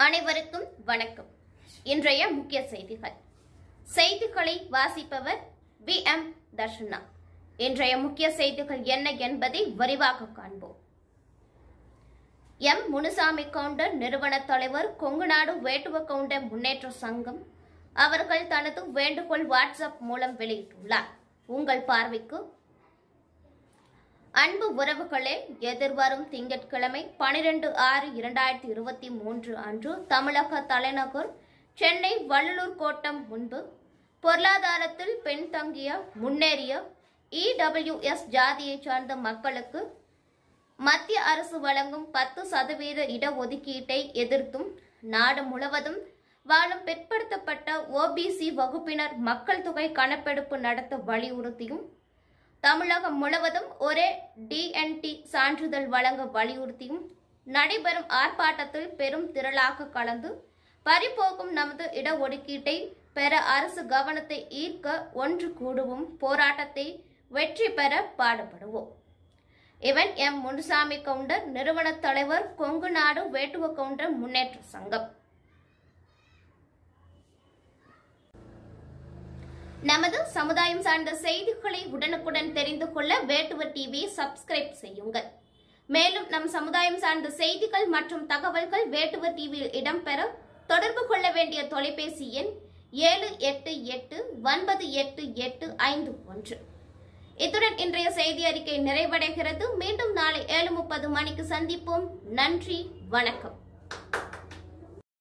அனைவருக்கும் வணக்கம். இன்றைய முக்கிய செய்திகள். செய்திகளை வாசிப்பவர் பி எம். தர்ஷனா. இன்றைய முக்கிய செய்திகள் என்ன என்பதை விரிவாக காண்போம். எம். முனுசாமி கவுண்டர் நிறுவன தலைவர் கொங்குநாடு வேட்டுவ கவுண்டர் முன்னேற்ற சங்கம் அவர்கள் தனது வேண்டுகோள் வாட்ஸ்அப் மூலம் வெளியிட்டுள்ளார். உங்கள் பார்வைக்கு அன்பு உறவுகளே எதிர்வரும் திங்கட்கிழமை பனிரெண்டு ஆறு இரண்டாயிரத்தி இருபத்தி மூன்று அன்று தமிழக தலைநகர் சென்னை வள்ளலூர் கோட்டம் முன்பு பொருளாதாரத்தில் பின்தங்கிய முன்னேறிய இடபிள்யூஎஸ் ஜாதியைச் சார்ந்த மக்களுக்கு மத்திய அரசு வழங்கும் பத்து சதவீத இடஒதுக்கீட்டை எதிர்த்தும் நாடு முழுவதும் வாழும் பிற்படுத்தப்பட்ட ஓபிசி வகுப்பினர் மக்கள் தொகை கணக்கெடுப்பு நடத்த வலியுறுத்தியும் தமிழகம் முழுவதும் ஒரே டிஎன்டி சான்றிதழ் வழங்க வலியுறுத்தியும் நடைபெறும் ஆர்ப்பாட்டத்தில் பெரும் திரளாக கலந்து பறிபோகும் நமது இடஒதுக்கீட்டை பெற அரசு கவனத்தை ஈர்க்க ஒன்று கூடுவோம். போராட்டத்தை வெற்றி பெற பாடுபடுவோம். இவன் எம் முனுசாமி கவுண்டர் நிறுவன தலைவர் கொங்கு நாடு வேட்டுவ கவுண்டர் முன்னேற்ற சங்கம். நமது சமுதாயம் சார்ந்த செய்திகளை உடனுக்குடன் தெரிந்து கொள்ள வேட்டுவர் டிவி சப்ஸ்கிரைப் செய்யுங்கள். மேலும் நம் சமுதாயம் சார்ந்த செய்திகள் மற்றும் தகவல்கள் வேட்டுவர் டிவியில் இடம்பெற தொடர்பு கொள்ள வேண்டிய தொலைபேசி எண் ஏழு எட்டு எட்டு ஒன்பது எட்டு எட்டு ஐந்து ஒன்று. இத்துடன் இன்றைய செய்தி அறிக்கை நிறைவடைகிறது. மீண்டும் நாளை ஏழு முப்பது மணிக்கு சந்திப்போம். நன்றி வணக்கம்.